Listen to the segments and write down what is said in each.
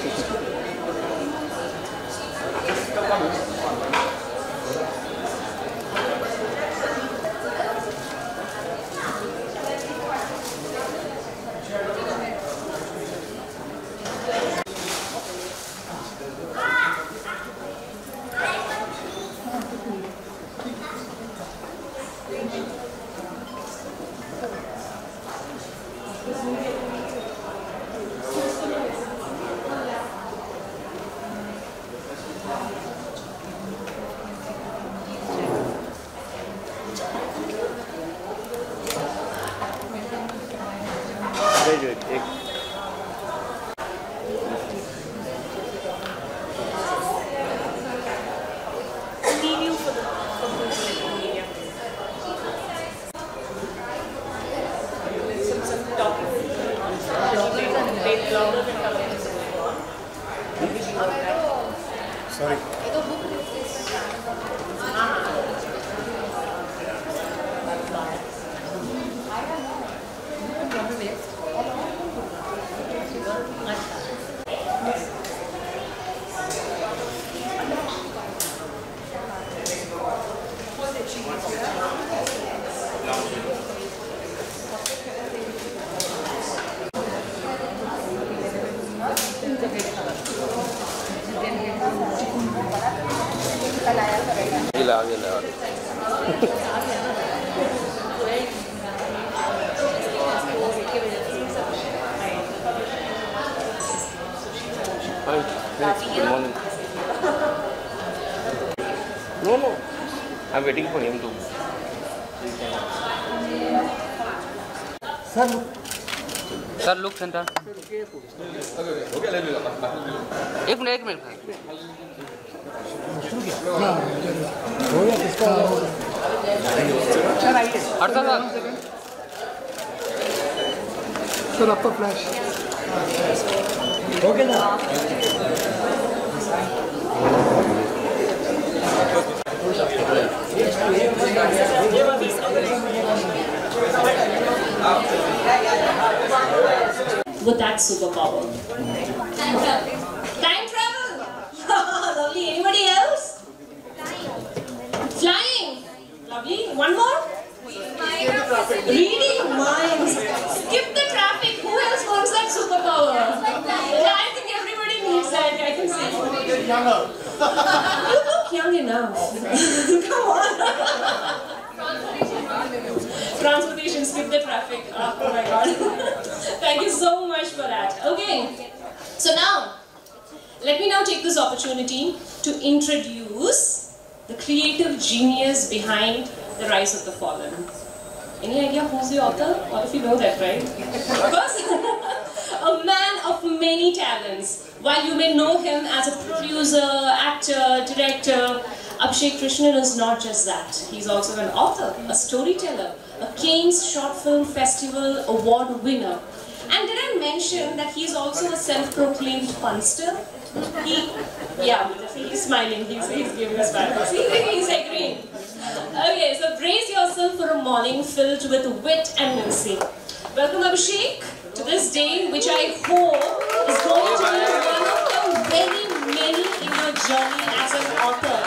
Thank you. Very good. Sir. Look centre एक minute एक minute sir. Sir आपका flash हो with that superpower. Time travel. Time travel. Lovely. Anybody else? Flying. Lovely. One more. Reading minds. Skip the traffic. Who else wants that superpower? Yeah, I think everybody needs that. I can see. You look young enough. Come on. Transportation, skip the traffic. Oh, my god. Thank you so much for that. Okay. So now, let me now take this opportunity to introduce the creative genius behind The Rise of the Fallen. Any idea who's the author? All of you know that, right? Of course. a man of many talents. While you may know him as a producer, actor, director, Abhishek Krishnan is not just that. He's also an author, a storyteller, a Cannes Short Film Festival award winner. And did I mention that he's also a self-proclaimed punster? He, yeah, he's smiling, he's, he's giving a smile. See, he's agreeing. Okay, so brace yourself for a morning filled with wit and music. Welcome Abhishek to this day, which I hope is going to be one of the very many in your journey as an author.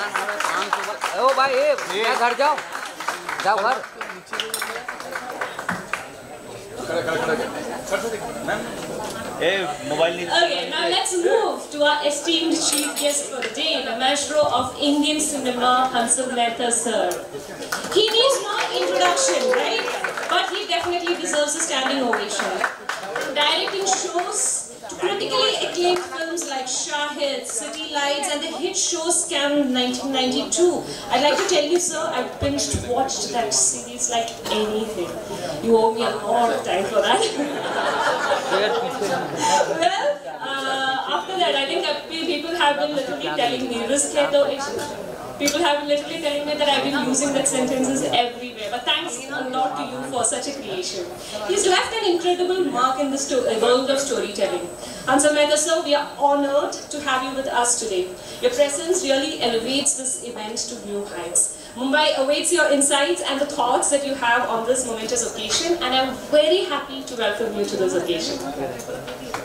ओ भाई ए मैं घर जाओ जाओ घर Okay, now let's move to our esteemed chief guest for the day, the maestro of Indian cinema, Hansal Mehta sir. He needs no introduction, right? But he definitely deserves a standing ovation. Directing shows to critically acclaimed Shahid, City Lights, and the hit show Scam 1992. I'd like to tell you, sir, I binged watched that series like anything. You owe me a lot of time for that. well, uh, after that, I think people have been literally telling me, risk ish." People have been literally telling me that I've been using that sentences everywhere. But thanks a lot to you for such a creation. He's left an incredible mark in the uh, world of storytelling. Hansal Mehta sir, we are honored to have you with us today. Your presence really elevates this event to new heights. Mumbai awaits your insights and the thoughts that you have on this momentous occasion, and I'm very happy to welcome you to this occasion.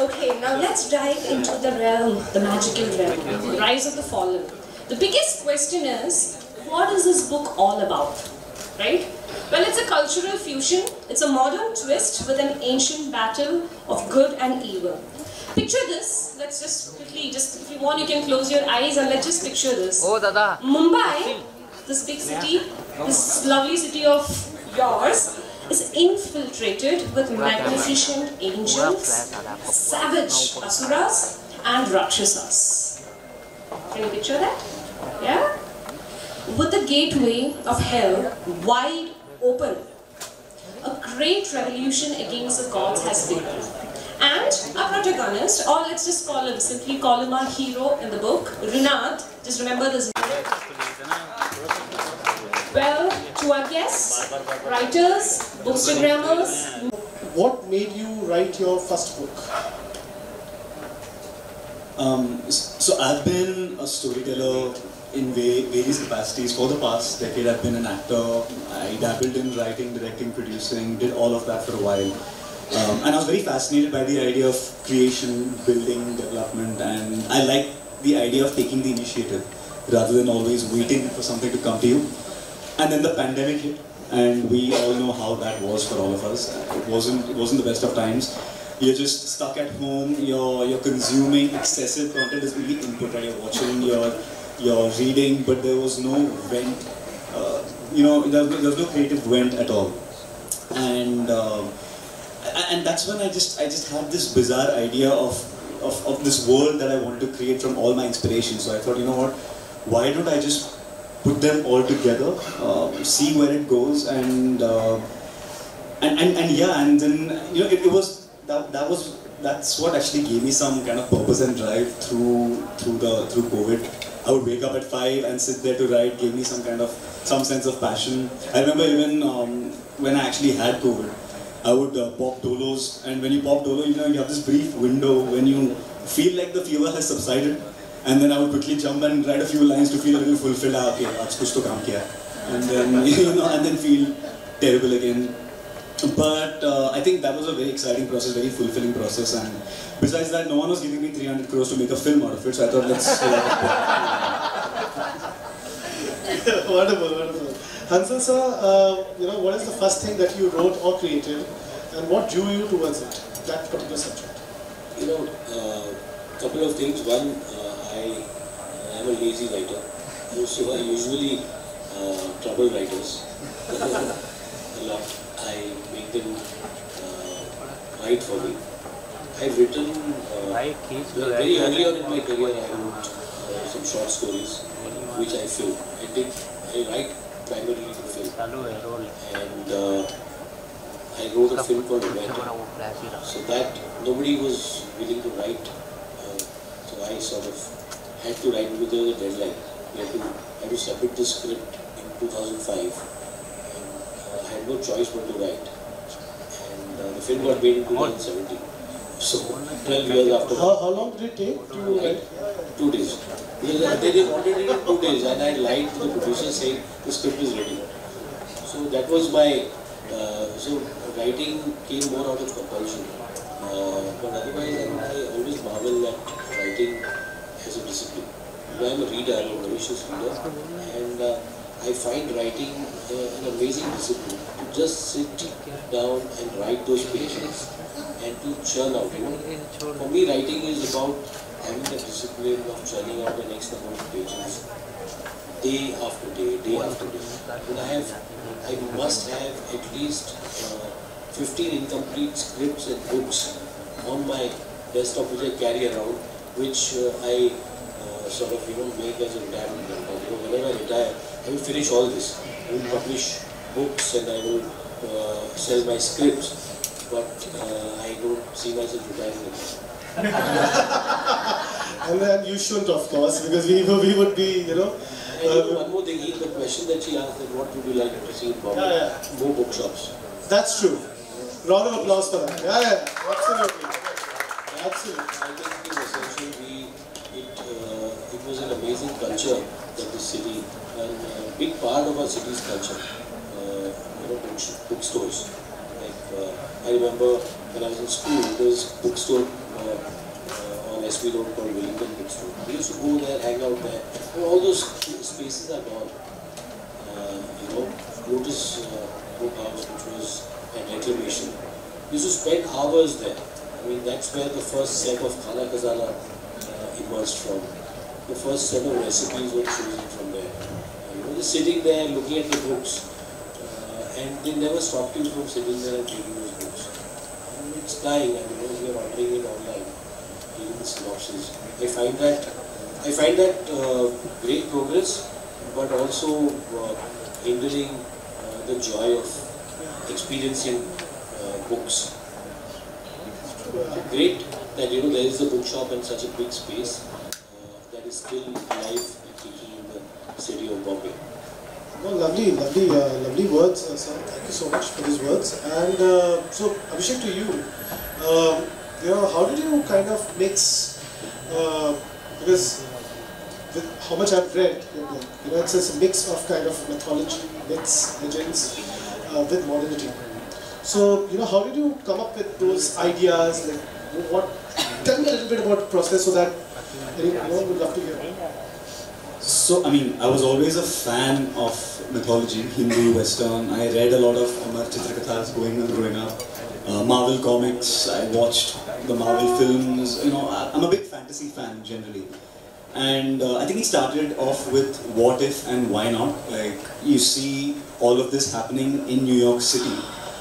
Okay, now let's dive into the realm, the magical realm, Rise of the Fallen. The biggest question is, what is this book all about? Right? Well, it's a cultural fusion. It's a modern twist with an ancient battle of good and evil. Picture this. Let's just quickly, just if you want, you can close your eyes and let's just picture this. Oh, Dada. Mumbai, this big city, this lovely city of yours, is infiltrated with magnificent angels, savage asuras, and rakshasas. Can you picture that? Yeah? With the gateway of hell wide open, a great revolution against the gods has begun. And our protagonist, or let's just call him, simply call him our hero in the book, Rinat. Just remember this. Well, to our guests, writers, bookstagrammers, What made you write your first book? Um, so I've been a storyteller in various capacities for the past decade. I've been an actor. I dabbled in writing, directing, producing, did all of that for a while. Um, and I was very fascinated by the idea of creation, building, development, and I like the idea of taking the initiative rather than always waiting for something to come to you. And then the pandemic hit, and we all know how that was for all of us. It wasn't it wasn't the best of times. You're just stuck at home. You're you're consuming excessive content is really input. Right? You're watching, you're you're reading, but there was no vent. Uh, you know, there was, no, there was no creative vent at all. And a- and that's when I just I just had this bizarre idea of, of of this world that I wanted to create from all my inspirations. So I thought, you know what, why don't I just put them all together, uh, see where it goes, and, uh, and and and yeah, and then you know it, it was that that was that's what actually gave me some kind of purpose and drive through through the through COVID. I would wake up at five and sit there to write, gave me some kind of some sense of passion. I remember even um, when I actually had COVID, I would uh, pop dolos, and when you pop dolo, you know you have this brief window when you feel like the fever has subsided, and then I would quickly jump and write a few lines to feel a little fulfilled. Ah, okay, आज कुछ तो And then you know, and then feel terrible again. But uh, I think that was a very exciting process, very fulfilling process. And besides that, no one was giving me 300 crores to make a film out of it, so I thought let's. Uh, wonderful, wonderful. Hansal sir, uh, you know, what is the first thing that you wrote or created, and what drew you towards it, that particular subject? You know, a couple of things. One. Uh, I am a lazy writer. Those who are usually uh, trouble writers a lot. I make them uh, write for me. I've written uh, very early on in my career. I wrote uh, some short stories which I film. I think I write primarily for film, and uh, I wrote a film called Omerta. So that nobody was willing to write I sort of had to write because there was a deadline. We had to, I had to submit the script in 2005. And uh, I had no choice but to write. And uh, the film got made in 2017. So 12 years after How, how long did it take to write? two days. Because uh, they, they wanted it in two days and I lied to the producer saying the script is ready. So that was my, uh, so writing came more out of compulsion. Uh, but otherwise I, I always marvel at writing as a discipline. You I'm a reader, I'm a voracious reader and uh, I find writing uh, an amazing discipline. To just sit down and write those pages and to churn out, you know. For me, writing is about having the discipline of churning out the next number of pages, day after day, day after day. And I have, I must have at least uh, 15 incomplete scripts and books on my desktop which I carry around, which uh, I uh, sort of you know make as a retirement plan. You know, whenever I retire, I will finish all this. I will publish books and I will uh, sell my scripts, but uh, I don't see myself retiring. And then you shouldn't, of course, because we, we would be, you know. You know, Uh, one more thing, the question that she asked, that what would you like to see in Bombay? Yeah, yeah. More bookshops. that's true. Round of applause for that. Yeah, yeah, absolutely. I think it is essential. We, it, uh, it was an amazing culture that the city, and a big part of our city's culture, uh, you know, book, bookstores. Like, uh, I remember when I was in school, there was a bookstore uh, uh, Westby Road called Wellington Bookstore. We used to go there, hang out there. And all those spaces are gone. Uh, you know, Lotus uh, Book House, which was at reclamation. We used to spend hours there. I mean, that's where the first set of Khana Khazana uh, emerged from. The first set of recipes were chosen from there. You know, just sitting there, looking at the books, uh, and they never stopped you from sitting there and reading those books. And it's dying, I mean, you know, are ordering it online, reading the. I find that, I find that uh, great progress, but also uh, hindering uh, the joy of experiencing uh, books. Great that you know there is a bookshop in such a big space uh, that is still alive and kicking in the city of Bombay. No, lovely, lovely, uh, lovely words, uh, sir. Thank you so much for these words. And so, Abhishek, to you, um, you know, how did you kind of mix? Because with how much I've read, you know, it's a mix of kind of mythology, myths, legends, uh, with modernity. So, you know, how did you come up with those ideas? Like, what? Tell me a little bit about the process so that anyone would love to hear. So, I mean, I was always a fan of mythology, Hindu, Western. I read a lot of Amar Chitrakathas going and growing up. Uh, Marvel comics, I watched the Marvel films. You know, I- I'm a big fantasy fan generally. And uh, I think it started off with what if and why not. Like, you see all of this happening in New York City.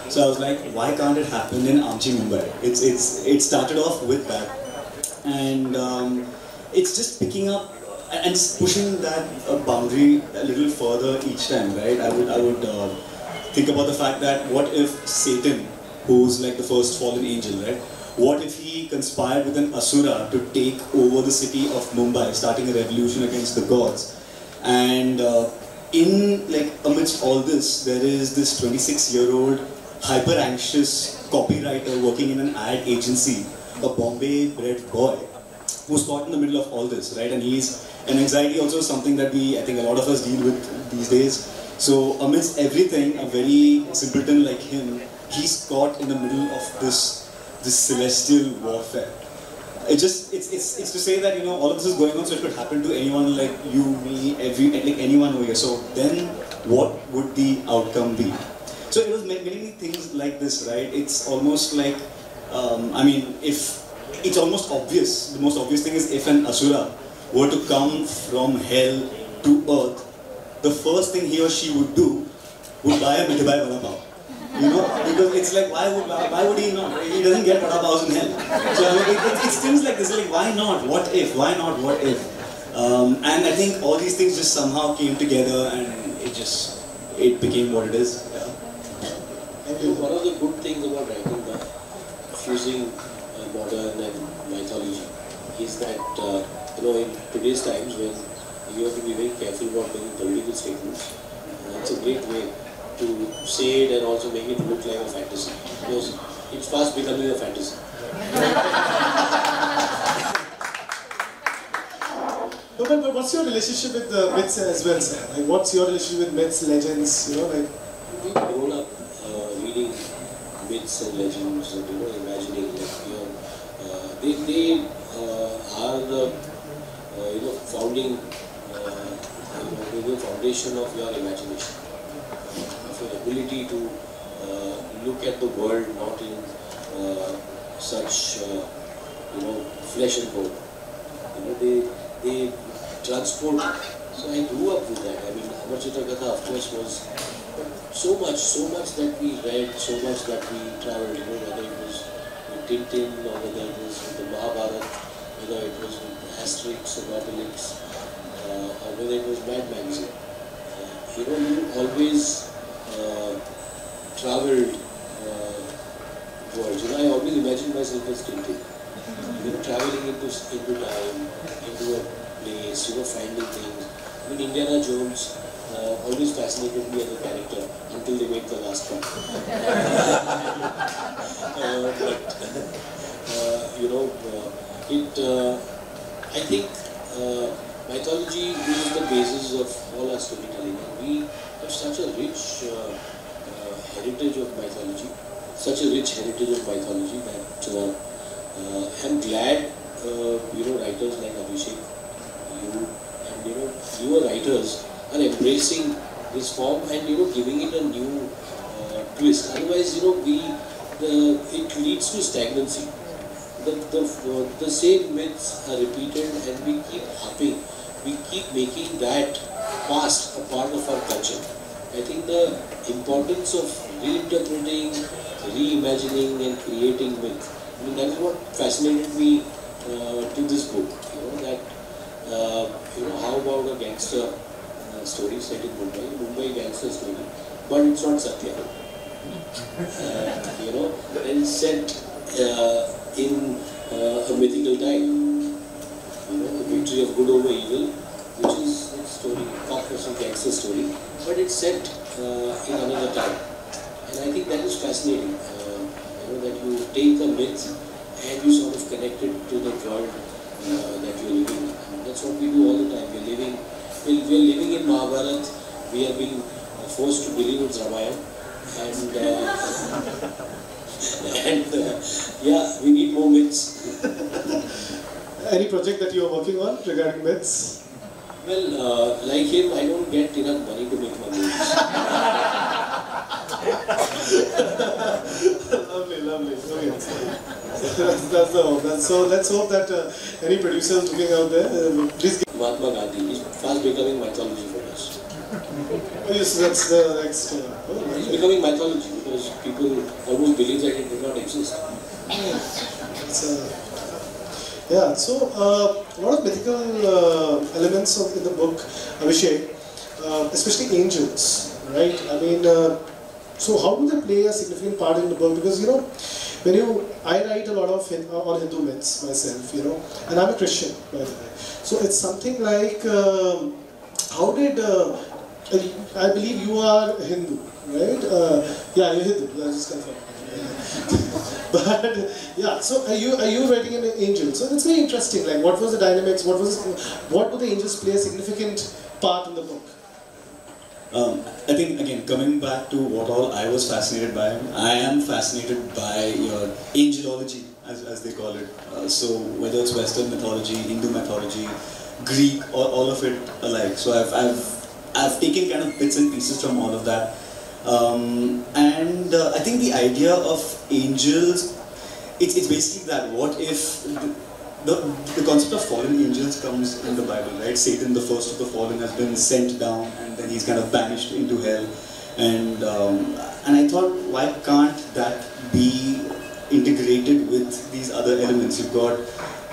So I was like, why can't it happen in Amchi, Mumbai? It's, it's, it started off with that. And um, it's just picking up and pushing that uh, boundary a little further each time, right? I would, I would uh, think about the fact that what if Satan, who's like the first fallen angel, right? What if he conspired with an asura to take over the city of Mumbai, starting a revolution against the gods? And uh, in like amidst all this, there is this 26-year-old hyper anxious copywriter working in an ad agency, a Bombay-bred boy who's caught in the middle of all this, right? And he's and anxiety also is something that we I think a lot of us deal with these days. So amidst everything, a very simpleton like him, he's caught in the middle of this this celestial warfare. It just it's, it's it's to say that you know all of this is going on, so it could happen to anyone like you, me, every like anyone over here. So then, what would the outcome be? So it was ma- many things like this, right? It's almost like um, I mean, if it's almost obvious, the most obvious thing is if an asura were to come from hell to earth, the first thing he or she would do would buy a Mithibai Vada. You know, because it's like, why would why would he not? He doesn't get Vada Pavs in hell. So I mean, it, it, it's things like this, like why not? What if? Why not? What if? Um, and I think all these things just somehow came together and it just, it became what it is. One of the good things about writing the fusing uh, modern and mythology is that uh, you know in today's times when you have to be very careful about making political statements, uh, it's a great way to say it and also make it look like a fantasy because it's fast becoming a fantasy. No, but, but what's your relationship with the myths as well, sir? Like, what's your relationship with myths, legends? You know, like, We've grown up uh, reading and legends you know imagining like you know uh, they, they uh, are the uh, you know founding uh, you know, foundation of your imagination of your ability to look at the world not in such you know flesh and bone. You know they they transport so I grew up with that. I mean Amar Chitra Katha of course was so much, so much that we read, so much that we traveled, you know, whether it was with Tintin or whether it was with the Mahabharata, whether it was with Asterix or Obelix, uh, or whether it was Mad Magazine. Uh, you know, you always uh, traveled uh, worlds. You know, I always imagined myself as Tintin. You know, traveling into, into time, into a place, you know, finding things. I mean, Indiana Jones uh, always fascinated me as a character the last one. uh, but, uh, you know, uh, it, uh, I think mythology is the basis of all our storytelling. We have such a rich heritage of mythology, such a rich heritage of mythology that I'm glad uh, you know, writers like Abhishek, you, and you know, newer writers are embracing this form and you know, giving it a new uh, twist. Otherwise, you know, we the, it leads to stagnancy. The, the, uh, the same myths are repeated and we keep upping, we keep making that past a part of our culture. I think the importance of reinterpreting, reimagining and creating myth, I mean that is what fascinated me uh, to this book, you know, that, uh, you know, how about a gangster story set in Mumbai, Mumbai gangster story, but it's not Satya uh, you know, and set uh, in uh, a mythical time. You know, the victory of good over evil, which is a story, cockroach gangster story, but it's set in another time. And I think that is fascinating. You know, that you take a myth and you sort of connect it to the world uh, that you're living in. And that's what we do all the time. We're living, we're, living in Mahabharata. We being uh, forced to believe it's Ramayana and uh, and uh, yeah, we need more myths. Any project that you are working on regarding myths? Well, uh, like him, I don't get enough money to make my movies. lovely, lovely. Okay. that's, that's the hope. That's, so let's hope that uh, any producers looking out there, uh, please. Mahatma Gandhi is fast becoming mythology for us. Oh, yes, that's the next. Uh, oh, It's becoming mythology because people almost believe that it did not exist. Uh, yeah, so uh, a lot of mythical uh, elements of, in the book, Abhishek, uh, especially angels, right? I mean, uh, so how do they play a significant part in the book? Because you know, when you, I write a lot of uh, on Hindu myths myself, you know, and I'm a Christian, by the way. So it's something like, um, how did, uh, I believe you are Hindu, right? Uh, yeah, you're Hindu. I just confirm. but yeah, so are you are you writing an angel? So it's very interesting. Like, what was the dynamics? What was what do the angels play a significant part in the book? Um, I think again coming back to what all I was fascinated by, I am fascinated by your angelology, as, as they call it. Uh, so whether it's Western mythology, Hindu mythology, Greek, all, all of it alike. So I've, I've I've taken kind of bits and pieces from all of that, um, and uh, I think the idea of angels, it's, it's basically that. What if the, the, the concept of fallen angels comes in the Bible, right? Satan, the first of the fallen, has been sent down, then he's kind of banished into hell. And um, and I thought, why can't that be integrated with these other elements? You've got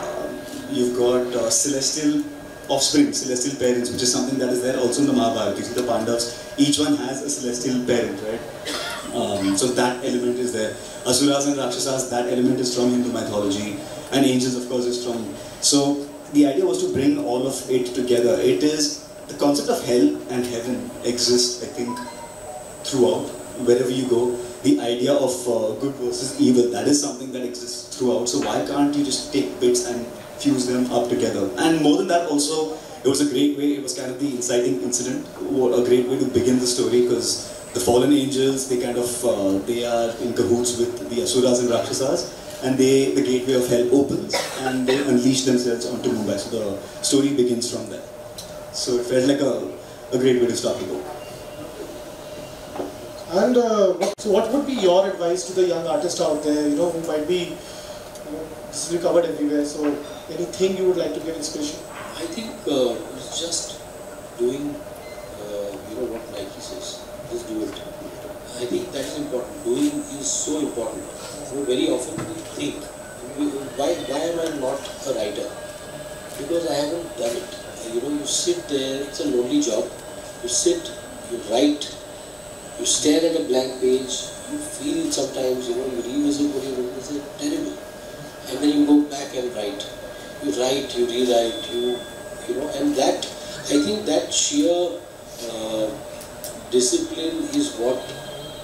um, you've got uh, celestial offspring, celestial parents, which is something that is there also in the Mahabharata. You see the Pandavas, each one has a celestial parent, right? Um, so that element is there. Asuras and Rakshasas, that element is from Hindu mythology, and angels, of course, is from. So the idea was to bring all of it together. It is the concept of hell and heaven exists, I think, throughout wherever you go. The idea of uh, good versus evil that is something that exists throughout. So why can't you just take bits and fuse them up together? And more than that, also it was a great way. It was kind of the inciting incident, a great way to begin the story because the fallen angels they kind of uh, they are in cahoots with the asuras and rakshasas and they the gateway of hell opens and they unleash themselves onto mumbai so the story begins from there so it felt like a, a great way to start the book And uh, what, so, what would be your advice to the young artist out there? You know, who might be, you know, this will be covered everywhere. So, anything you would like to give inspiration? I think uh, just doing, uh, you know, what Nike says. Just do it. I think that is important. Doing is so important. You know, very often we think, why, why am I not a writer? Because I haven't done it. You know, you sit there, it's a lonely job. You sit, you write, you stare at a blank page, you feel sometimes, you know, you revisit what you wrote, it's terrible. And then you go back and write. You write, you rewrite, you, you know, and that, I think that sheer uh, discipline is what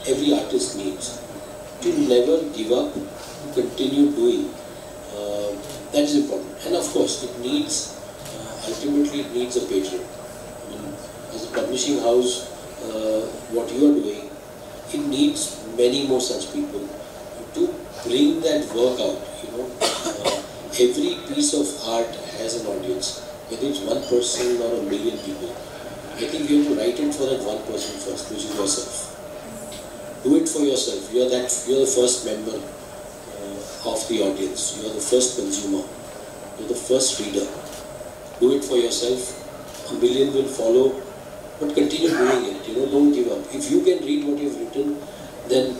every artist needs. To never give up, continue doing. Uh, that is important. And of course, it needs, ultimately, it needs a patron. Mean, as a publishing house, uh, what you are doing, it needs many more such people to bring that work out. You know, uh, every piece of art has an audience, whether it's one person or a million people. I think you have to write it for that one person first, which is yourself. Do it for yourself. You are that. You are the first member uh, of the audience. You are the first consumer. You are the first reader. Do it for yourself. A million will follow, but continue doing it. You know, don't give up. If you can read what you've written, then